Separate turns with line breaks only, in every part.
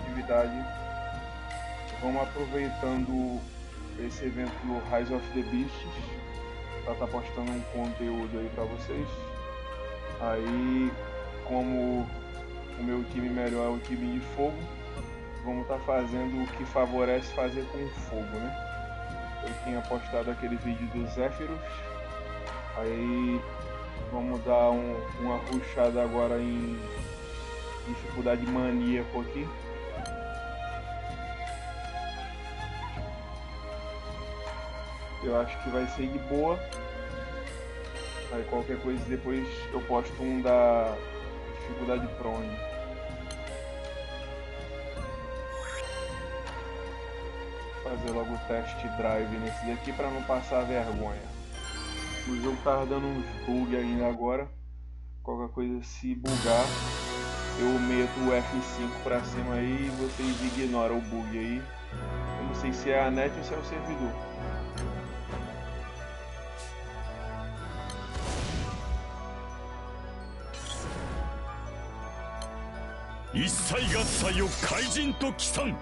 atividade. Vamos aproveitando esse evento do Rise of the Beasts para estar tá postando um conteúdo aí para vocês. Aí, como o meu time melhor é o time de fogo, vamos estar tá fazendo o que favorece fazer com fogo, né? Eu tinha postado aquele vídeo do Zéfiros, aí vamos dar um, uma ruxada agora em dificuldade maníaco aqui. Eu acho que vai ser de boa. Aí qualquer coisa depois eu posto um da dificuldade prone. Fazer logo o test drive nesse daqui para não passar vergonha. O jogo tava dando uns bug ainda agora. Qualquer coisa se bugar, eu meto o F5 para cima aí e vocês ignoram o bug aí. Eu não sei se é a net ou se é o servidor.
一切合切を怪人と帰参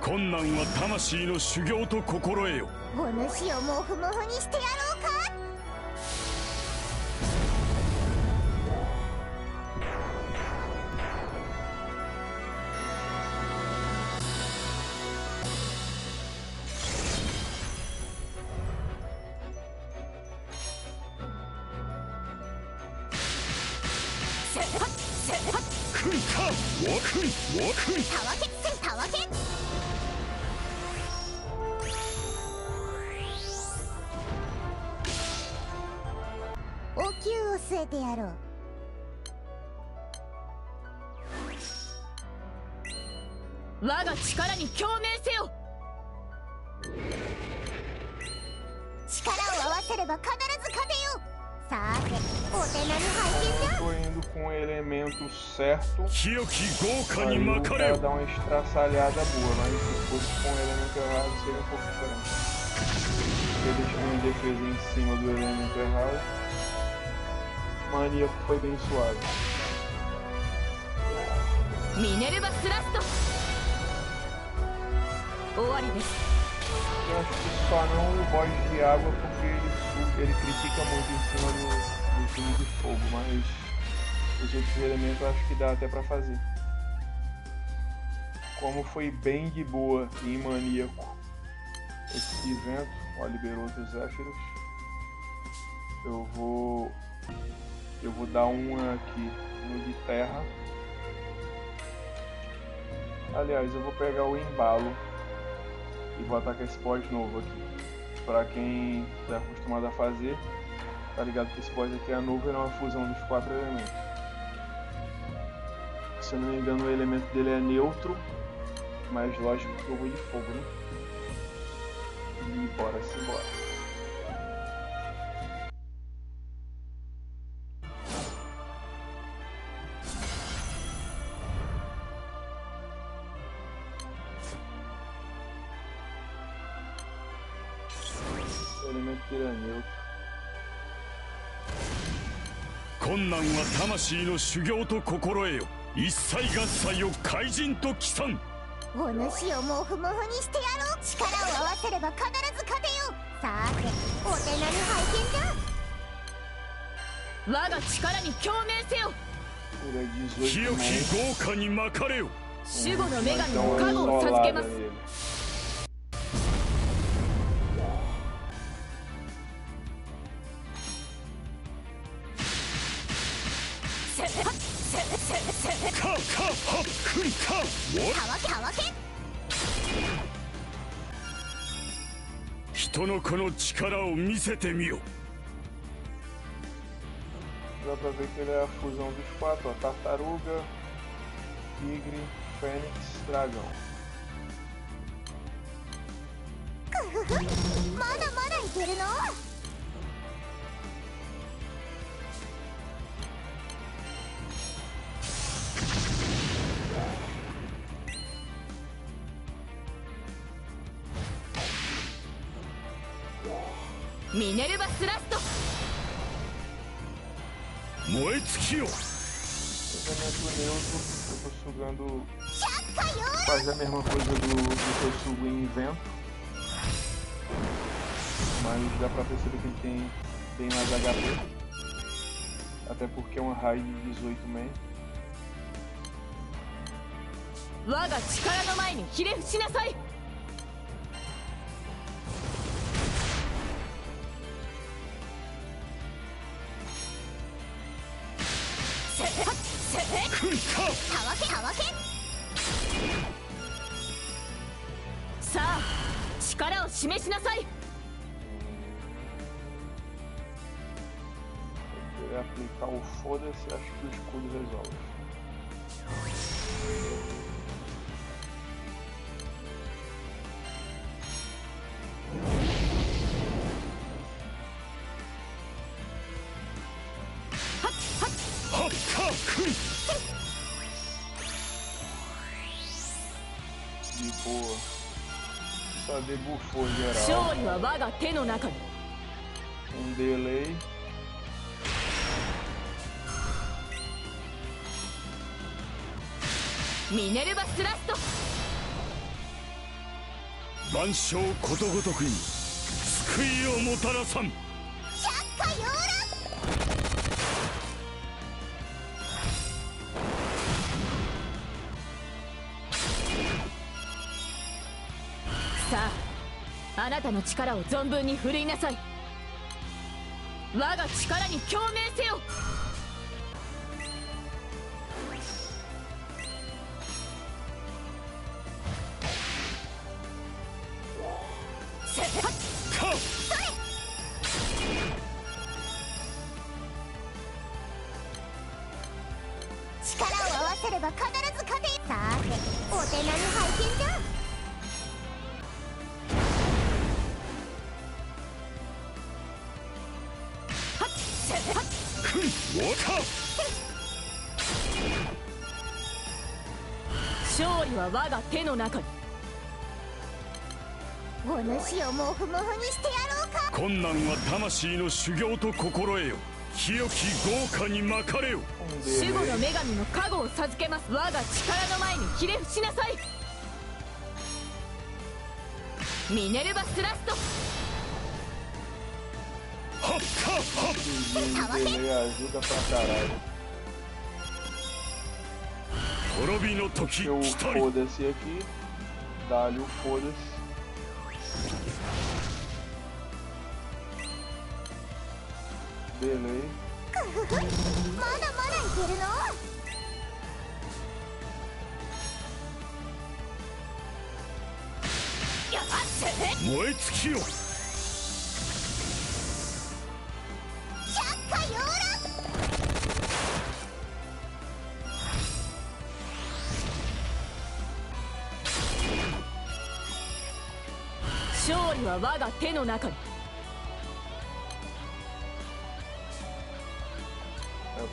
困難は魂の修行と心得よ。
お主をモフモフにしてやろうか。おきゅう
お
灸を据えてやろう。さてお手並み拝見だ
Tô indo com o elemento certo
Aí o
cara dá uma estraçalhada boa, mas se fosse com o elemento errado seria um pouco diferente. Ele deixou uma defesa em cima do elemento errado maníaco foi bem suave.
Minerva Thrust! Eu
acho que só não o boss de água porque ele, ele critica muito em cima do, do time de fogo, mas os outros elementos acho que dá até pra fazer. Como foi bem de boa em maníaco esse evento, ó, liberou outros Zéfiros. Eu vou eu vou dar uma aqui no de terra. Aliás, eu vou pegar o embalo e vou atacar esse boss novo aqui. Para quem está acostumado a fazer, tá ligado que esse boss aqui é novo, ele é uma fusão dos quatro elementos. Se eu não me engano, o elemento dele é neutro, mas lógico que eu vou de fogo, né? E bora se embora.
困難は魂の修行と心得よ。一切合切を怪人と帰参
お主をモフモフにしてやろう。力を合わせれば必ず勝てよ。さてお手並み拝
見だ我が力に共鳴せよ。
清き豪華に巻かれよ。
守護の女神の加護を授けます
この力を見せてみよ
Dá pra ver que ele é a fusão dos quatro, ó, tartaruga, tigre, fênix, dragão.
まだまだ
ミネルヴァスラスト
燃え尽きよ
Elemento neutro, eu tô sugando Faz a mesma coisa do, do Tetsugu em vento. Mas dá pra perceber que ele tem, tem mais HP. Até porque é uma raid de 18 man.
我が力の前にひれ伏しなさい
é aplicar o foda-se, acho que o escudo resolve. De boa. Só debufou geral. Um delay.
ミネルヴァスラスト。
万象ことごとくに救いをもたらさん。
百花繚乱。
さああなたの力を存分に振るいなさい。我が力に共鳴せよ
ば必ず勝てさてお手並み拝見じゃ。
せっ
くんわか
勝利は我が手の中に。
お主をモフモフにしてやろうか。
困難は魂の修行と心得よ清き豪華にまかれよ。
守護の女神の加護を授けます。我が力の前にひれ伏しなさい。ミネルヴァスラスト。
ハッハッハ
ッハッハッハッハッ
滅びの時来たり。
Delay.
まだまだいけるの
やっせ
燃え尽きよ
百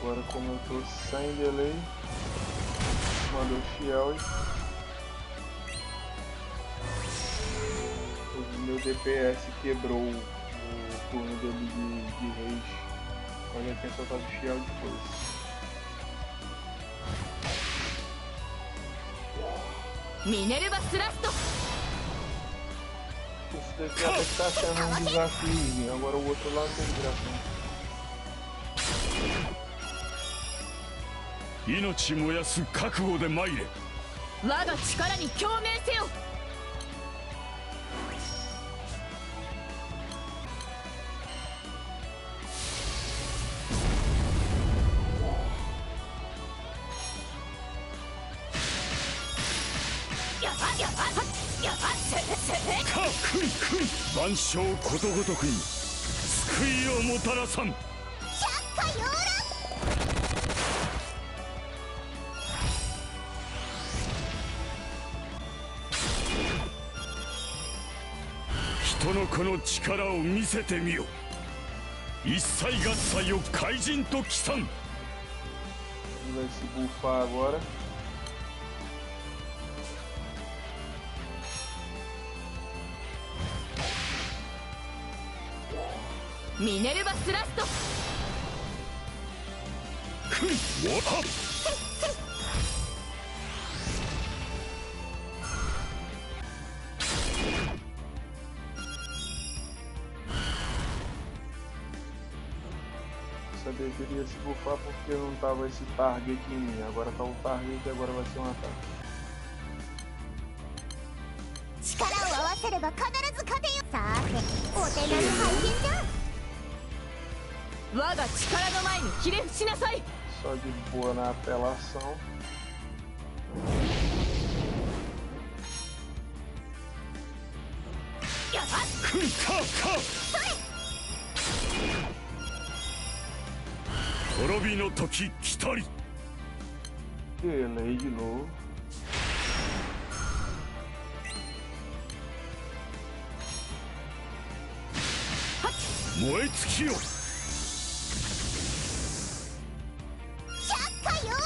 Agora como eu tô sem delay, mandou fiel O meu DPS quebrou o turno dele de, de rage. Olha quem só tá fiel depois.
Minerva é Slasto!
está daqui até tá sendo um desafio, agora o outro lado tem desgraçado.
命燃やす覚悟で参れ。
我が力に共鳴せよ。
万象ことごとくに救いをもたらさん。
百花繚
の子の力を見せてみよ一切合切を怪人と帰参
vai se buffar agora.
ミネル
deveria se bufar porque não tava esse target em mim. Agora tá o target e agora vai ser um ataque.
力を合わせれば必ず勝てよさてお手並み拝見じゃ
我が力の前にひれ伏しなさい
Só de boa na apelação.
Kunkaka! 滅びの時来たり.燃え尽きよ。
百花繚乱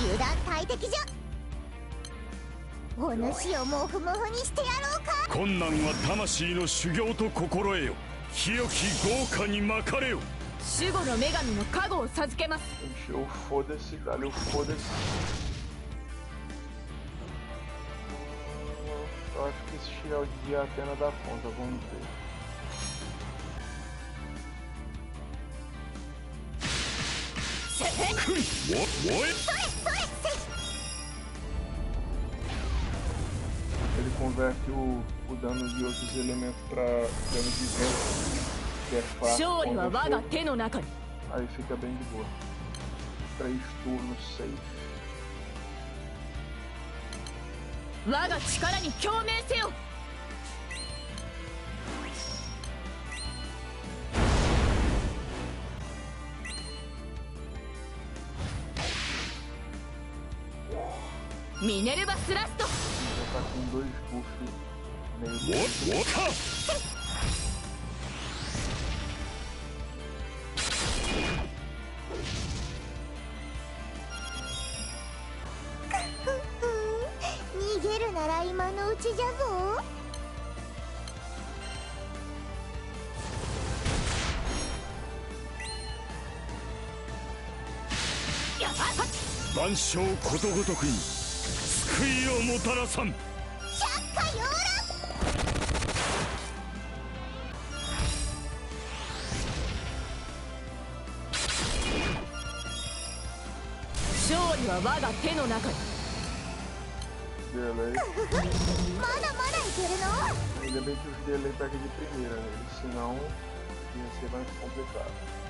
油断大敵じゃこの死をモフモフにしてやろうか。
困難は魂の修行と心得よ。清き豪華にまかれよ。
守護の女神の加護を授けます。
converte o, o dano de outros elementos para dano de vento, que é fácil.
勝利は
contra
我が
fogo.
手の中に
Aí fica bem de boa. Três turnos safe.
我が力に共鳴せよ ミネルヴァスラスト
Já tá com dois buffs meio.
Nigueru nara ima no uchi
ja zo. ことごとくに救いをもたらさん
百花繚乱
勝利は我が手の中に.
まだまだいけるの
Ainda bem que os delay pega de primeira nele, senão ia ser mais complicado.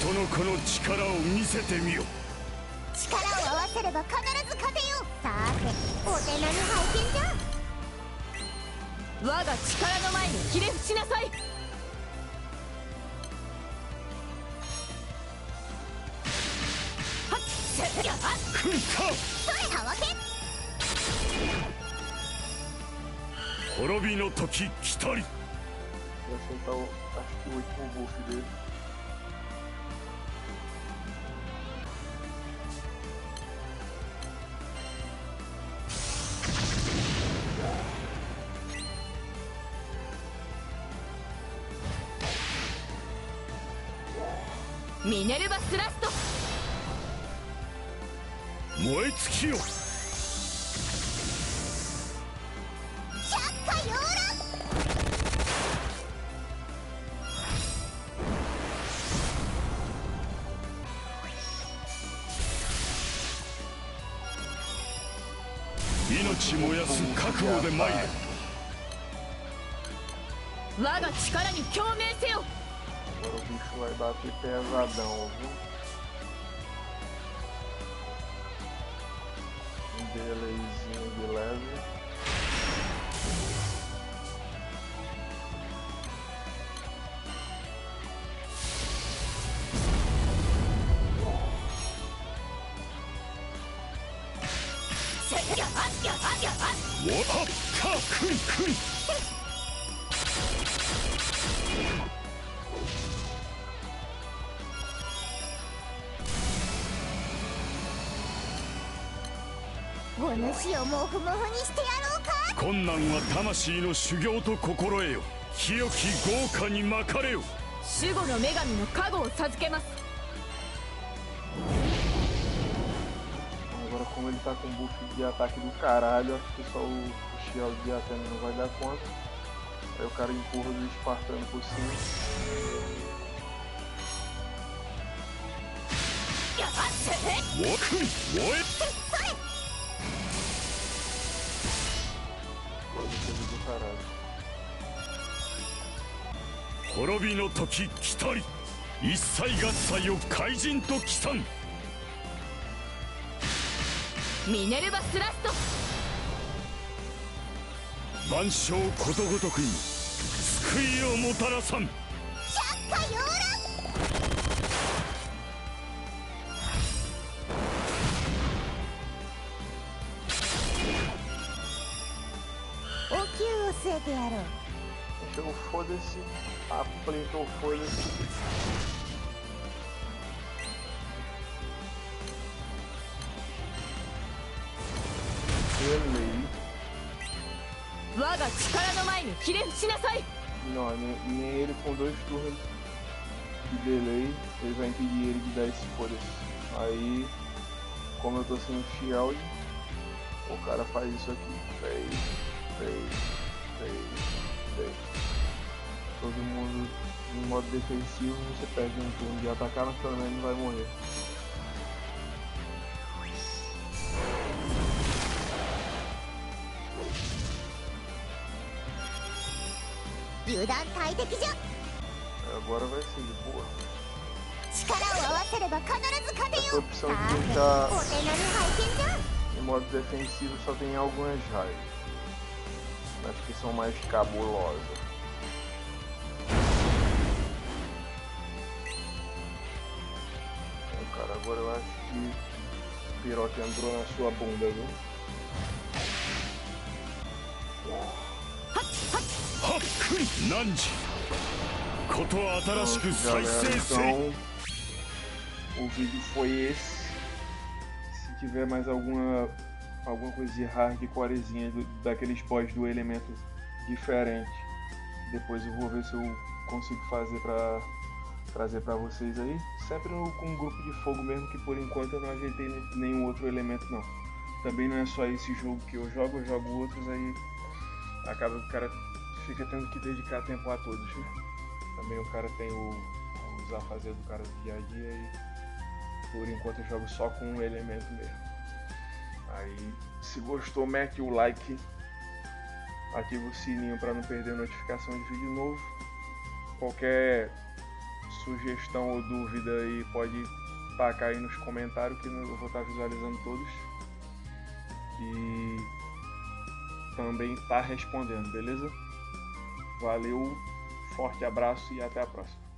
人のこの力を見せてみよ
力を合わせれば必ず勝てよ。さてお手並み拝見じゃ。
我が力の前にひれ伏しなさい。はっせやっ
くんか
それたわけ
滅びの時来たり
Vai soltar o, acho que o último buff dele.
「ミネルヴァスラスト。
燃え尽きよ。
百花繚乱
命燃やす覚悟で参れ。
我が力に共鳴せよ
o bicho vai bater pesadão, viu? Um delayzinho de leve.
What?
お主をモフモフにしてやろうか。
困難は魂の修行と心得よ。清き豪華にまかれよ。
守護の女神の加護を授けます。
Aí o cara empurra
滅びの時来たり一切合切を怪人と帰参
ミネルヴァスラスト。
万象ことごとくに救いをもたらさん。
百花繚乱。お灸を据えてやろう
o foda-se, aplentou foda-se. Não, nem, nem ele com dois turnos de delay, ele vai impedir ele de dar esse foda-se. Aí, como eu tô sem shield, o cara faz isso aqui. Peraí, peraí, peraí certo. Todo mundo em modo defensivo, você perde um turno de atacar, mas pelo menos não vai morrer.
É,
agora vai ser de boa. Essa opção de
tá
em modo defensivo só tem algumas raias acho que são mais cabulosas. Então, cara, agora eu acho que o piroca entrou na sua bunda, viu?
Então,
galera, então, o vídeo foi esse. Se tiver mais alguma alguma coisa de hardcorezinha daqueles boss do elemento diferente, depois eu vou ver se eu consigo fazer pra trazer pra vocês aí. Sempre no- com um grupo de fogo mesmo, que por enquanto eu não ajeitei ne- nenhum outro elemento não. Também não é só esse jogo que eu jogo, eu jogo outros aí acaba que o cara fica tendo que dedicar tempo a todos, né? Também o cara tem o, os afazeres do cara do dia a dia e por enquanto eu jogo só com um elemento mesmo. Aí, se gostou, mete o like, ativa o sininho para não perder notificação de vídeo novo. Qualquer sugestão ou dúvida aí pode tacar aí nos comentários que eu vou estar visualizando todos. E também tá respondendo, beleza? Valeu, forte abraço e até a próxima.